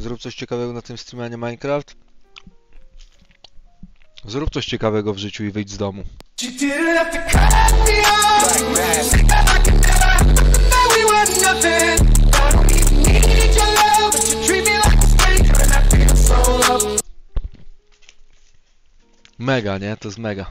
Zrób coś ciekawego na tym streamie, Minecraft. Zrób coś ciekawego w życiu i wyjdź z domu. Mega, nie? To jest mega.